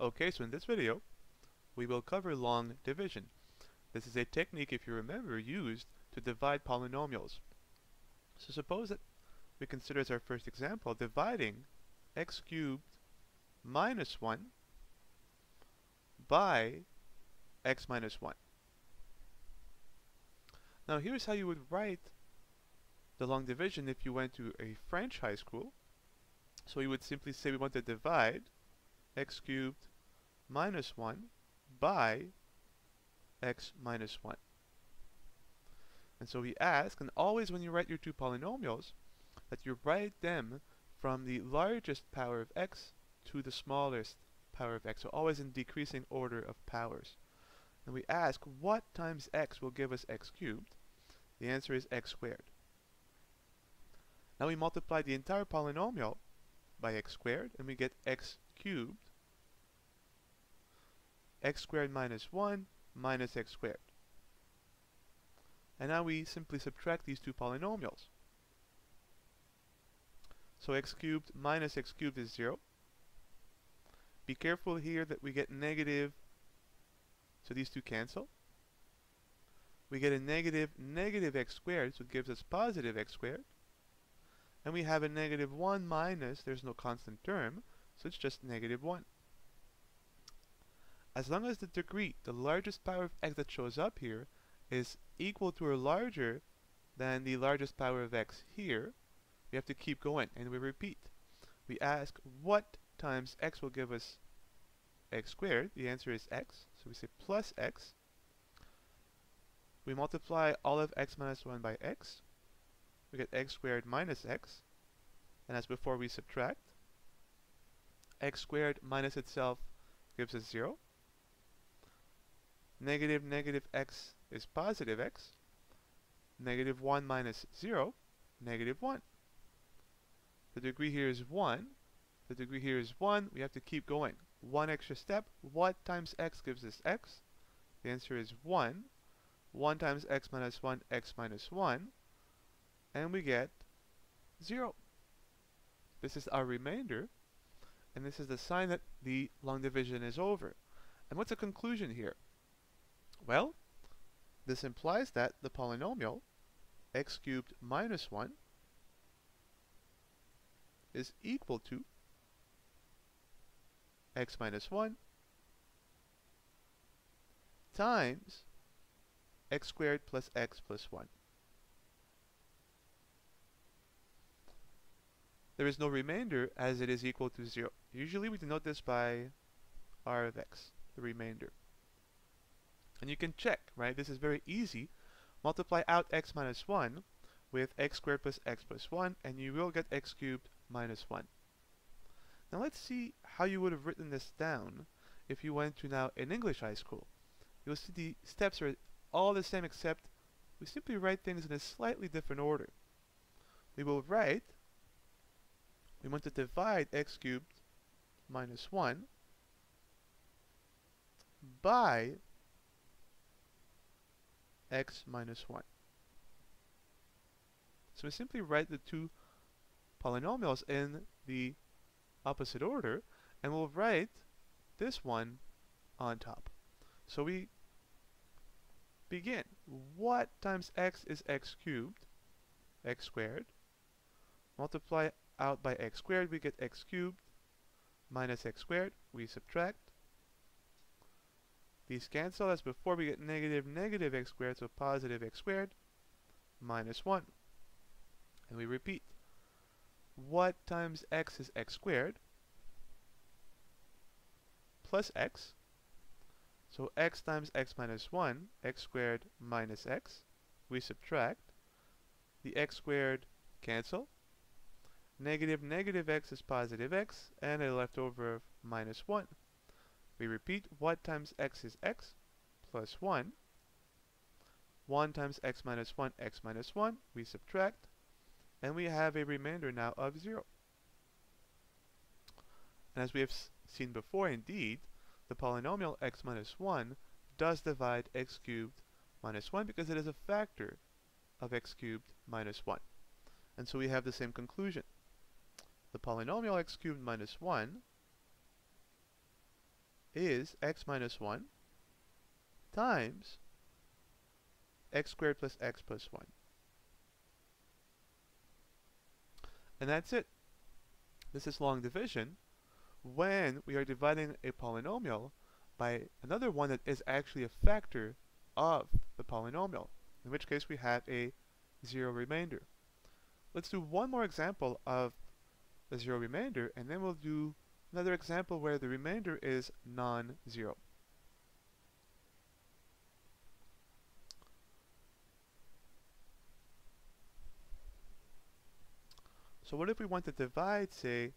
Okay, so in this video, we will cover long division. This is a technique, if you remember, used to divide polynomials. So suppose that we consider as our first example dividing x cubed minus 1 by x minus 1. Now here's how you would write the long division if you went to a French high school. So you would simply say we want to divide x cubed minus 1 by x minus 1. And so we ask, and always when you write your two polynomials, that you write them from the largest power of x to the smallest power of x, so always in decreasing order of powers. And we ask, what times x will give us x cubed? The answer is x squared. Now we multiply the entire polynomial by x squared, and we get x cubed x squared minus 1 minus x squared. And now we simply subtract these two polynomials. So x cubed minus x cubed is 0. Be careful here that we get negative, so these two cancel. We get a negative negative x squared, so it gives us positive x squared. And we have a negative 1 minus, there's no constant term, so it's just negative 1 as long as the degree, the largest power of x that shows up here, is equal to or larger than the largest power of x here, we have to keep going, and we repeat. We ask what times x will give us x squared. The answer is x, so we say plus x. We multiply all of x minus 1 by x. We get x squared minus x. And as before, we subtract. x squared minus itself gives us 0 negative negative x is positive x. Negative 1 minus 0, negative 1. The degree here is 1. The degree here is 1. We have to keep going. One extra step. What times x gives us x? The answer is 1. 1 times x minus 1, x minus 1. And we get 0. This is our remainder. And this is the sign that the long division is over. And what's the conclusion here? Well, this implies that the polynomial x cubed minus 1 is equal to x minus 1 times x squared plus x plus 1. There is no remainder as it is equal to 0. Usually we denote this by r of x, the remainder. And you can check, right? This is very easy. Multiply out x minus 1 with x squared plus x plus 1, and you will get x cubed minus 1. Now let's see how you would have written this down if you went to now an English high school. You'll see the steps are all the same except we simply write things in a slightly different order. We will write, we want to divide x cubed minus 1 by x minus 1. So we simply write the two polynomials in the opposite order, and we'll write this one on top. So we begin. What times x is x cubed? x squared. Multiply out by x squared, we get x cubed minus x squared. We subtract. These cancel as before we get negative negative x squared, so positive x squared minus 1. And we repeat. What times x is x squared plus x. So x times x minus 1, x squared minus x. We subtract. The x squared cancel. Negative negative x is positive x, and a leftover of minus 1. We repeat, what times x is x plus 1. 1 times x minus 1, x minus 1. We subtract, and we have a remainder now of 0. And as we have seen before, indeed, the polynomial x minus 1 does divide x cubed minus 1 because it is a factor of x cubed minus 1. And so we have the same conclusion. The polynomial x cubed minus 1 is x minus 1 times x squared plus x plus 1. And that's it. This is long division when we are dividing a polynomial by another one that is actually a factor of the polynomial, in which case we have a zero remainder. Let's do one more example of the zero remainder, and then we'll do another example where the remainder is non-zero. So what if we want to divide, say,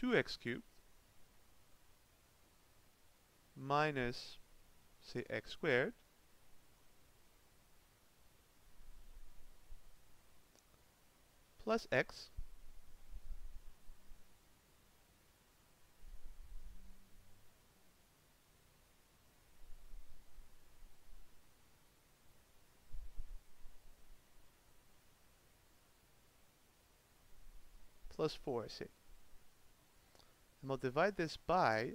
2x cubed minus, say, x squared plus x plus 4, say. And we'll divide this by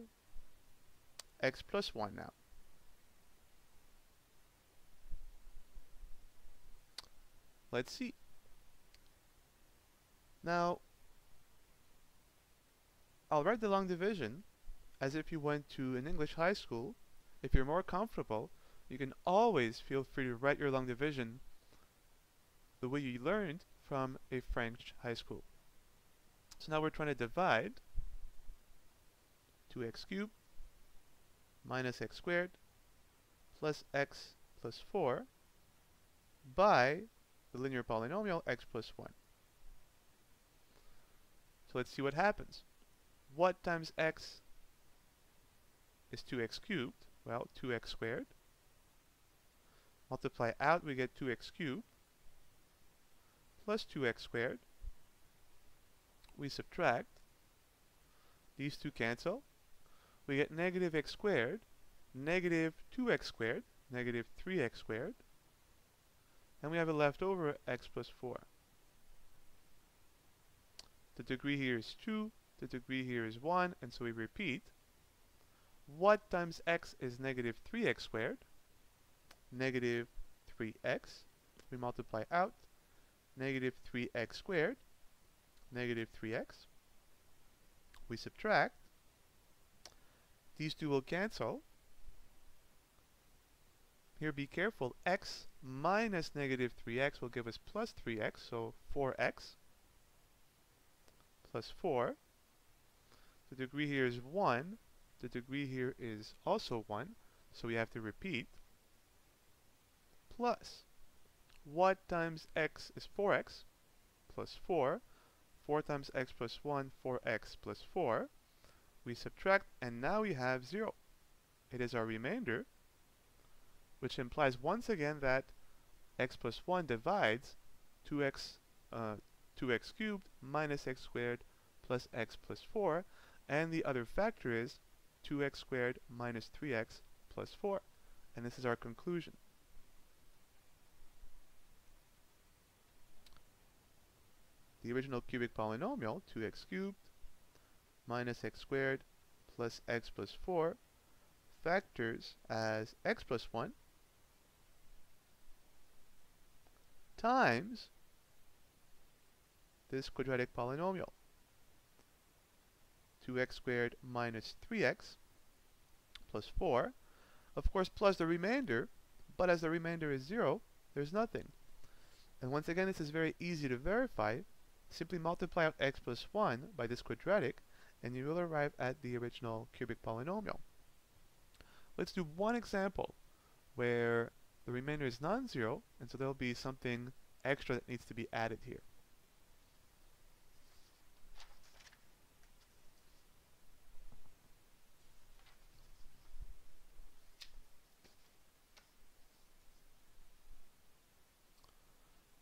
x plus 1 now. Let's see. Now, I'll write the long division as if you went to an English high school. If you're more comfortable, you can always feel free to write your long division the way you learned from a French high school. So now we're trying to divide 2x cubed minus x squared plus x plus 4 by the linear polynomial x plus 1. So let's see what happens. What times x is 2x cubed? Well, 2x squared. Multiply out, we get 2x cubed plus 2x squared we subtract, these two cancel, we get negative x squared, negative 2x squared, negative 3x squared, and we have a leftover x plus 4. The degree here is 2, the degree here is 1, and so we repeat. What times x is negative 3x squared? Negative 3x. We multiply out. Negative 3x squared negative 3x. We subtract. These two will cancel. Here be careful, x minus negative 3x will give us plus 3x, so 4x plus 4. The degree here is 1. The degree here is also 1, so we have to repeat. Plus, what times x is 4x? Plus 4. 4 times x plus 1, 4x plus 4. We subtract, and now we have 0. It is our remainder, which implies once again that x plus 1 divides 2x, uh, 2x cubed minus x squared plus x plus 4, and the other factor is 2x squared minus 3x plus 4. And this is our conclusion. The original cubic polynomial, 2x cubed minus x squared plus x plus 4 factors as x plus 1 times this quadratic polynomial. 2x squared minus 3x plus 4 of course plus the remainder but as the remainder is 0 there's nothing. And once again this is very easy to verify Simply multiply out x plus 1 by this quadratic, and you will arrive at the original cubic polynomial. Let's do one example where the remainder is non-zero, and so there'll be something extra that needs to be added here.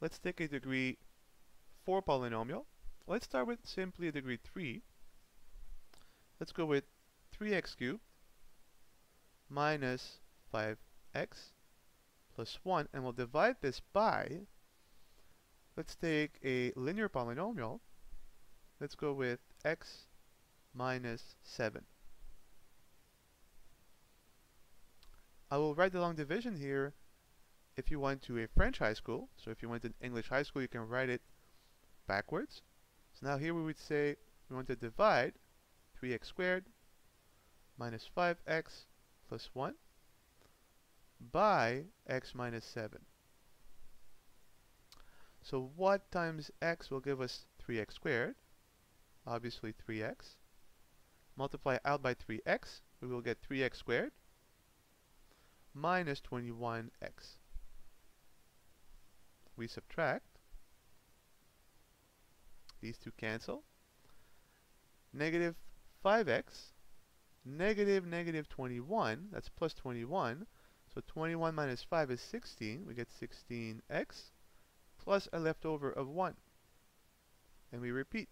Let's take a degree 4 polynomial. Let's start with simply degree 3. Let's go with 3x cubed minus 5x plus 1. And we'll divide this by, let's take a linear polynomial. Let's go with x minus 7. I will write the long division here if you went to a French high school. So if you went to an English high school, you can write it backwards. So now here we would say we want to divide 3x squared minus 5x plus 1 by x minus 7. So what times x will give us 3x squared? Obviously 3x. Multiply out by 3x, we will get 3x squared minus 21x. We subtract. These two cancel. Negative 5x, negative negative 21, that's plus 21. So 21 minus 5 is 16. We get 16x plus a leftover of 1. And we repeat.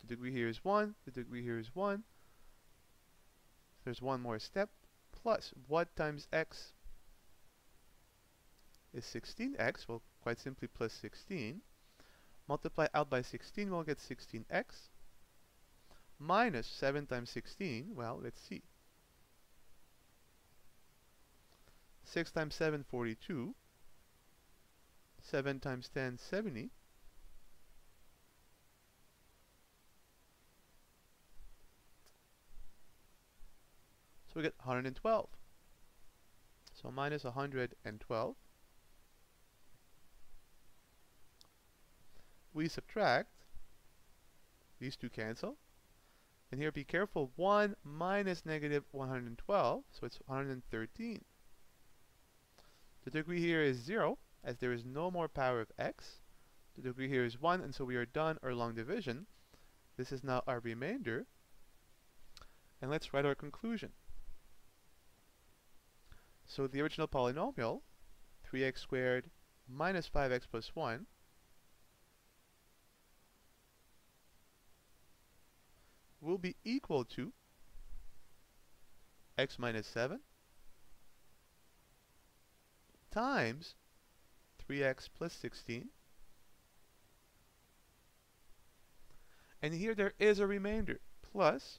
The degree here is 1, the degree here is 1. There's one more step plus what times x is 16x, well quite simply plus 16. Multiply out by 16, we'll get 16x. Minus 7 times 16, well let's see. 6 times 7, 42. 7 times 10, 70. So we get 112. So minus 112. We subtract. These two cancel. And here be careful, 1 minus negative 112, so it's 113. The degree here is 0, as there is no more power of x. The degree here is 1, and so we are done our long division. This is now our remainder. And let's write our conclusion. So the original polynomial, 3x squared minus 5x plus 1, will be equal to x minus 7 times 3x plus 16. And here there is a remainder, plus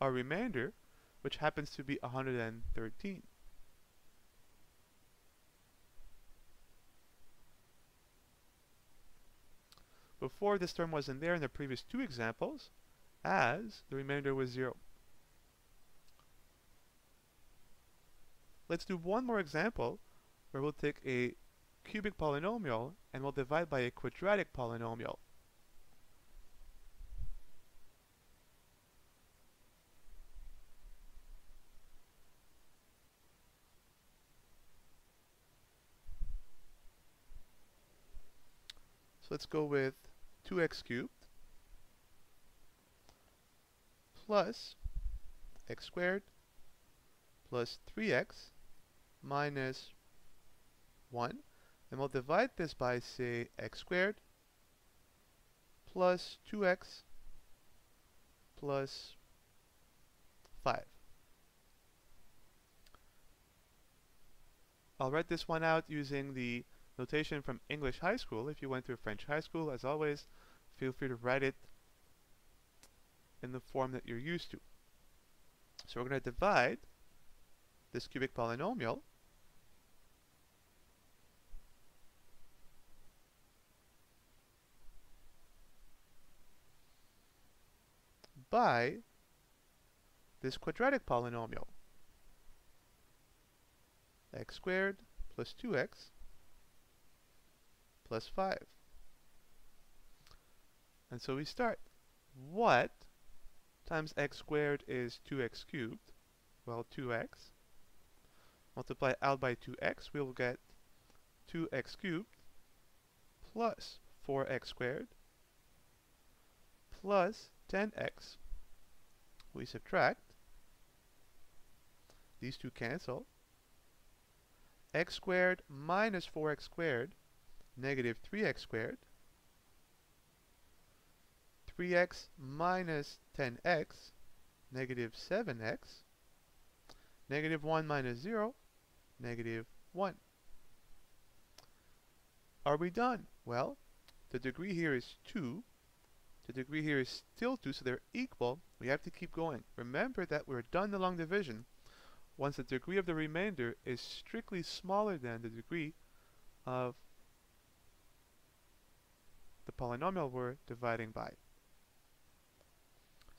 our remainder, which happens to be 113. Before this term wasn't there in the previous two examples, as the remainder was 0. Let's do one more example where we'll take a cubic polynomial and we'll divide by a quadratic polynomial. So let's go with 2x cubed plus x squared plus 3x minus 1. And we'll divide this by, say, x squared plus 2x plus 5. I'll write this one out using the notation from English high school. If you went to a French high school, as always, feel free to write it in the form that you're used to. So we're going to divide this cubic polynomial by this quadratic polynomial x squared plus 2x plus 5. And so we start. What times x squared is 2x cubed. Well, 2x. Multiply out by 2x, we will get 2x cubed plus 4x squared plus 10x. We subtract. These two cancel. x squared minus 4x squared, negative 3x squared 3x minus 10x, negative 7x, negative 1 minus 0, negative 1. Are we done? Well, the degree here is 2. The degree here is still 2, so they're equal. We have to keep going. Remember that we're done the long division. once the degree of the remainder is strictly smaller than the degree of the polynomial we're dividing by.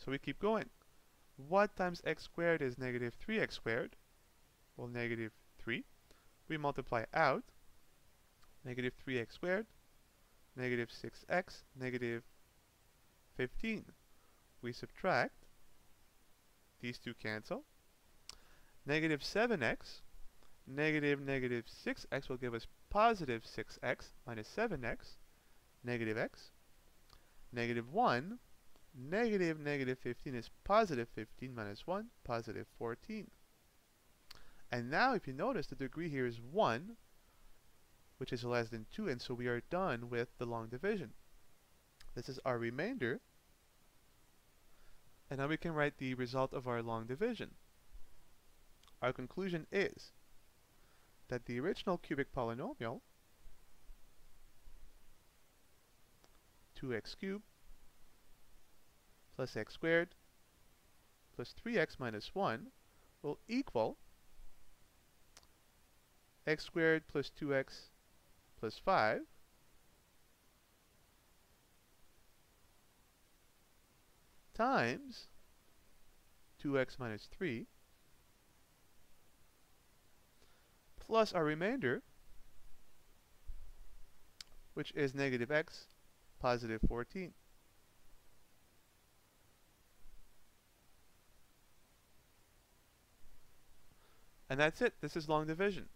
So we keep going. What times x squared is negative 3x squared? Well, negative 3. We multiply out. Negative 3x squared, negative 6x, negative 15. We subtract. These two cancel. Negative 7x, negative negative 6x will give us positive 6x minus 7x, negative x. Negative 1, negative negative 15 is positive 15 minus 1, positive 14. And now if you notice the degree here is 1, which is less than 2, and so we are done with the long division. This is our remainder. And now we can write the result of our long division. Our conclusion is that the original cubic polynomial 2x cubed plus x squared plus 3x minus 1 will equal x squared plus 2x plus 5 times 2x minus 3 plus our remainder, which is negative x, positive 14. And that's it. This is long division.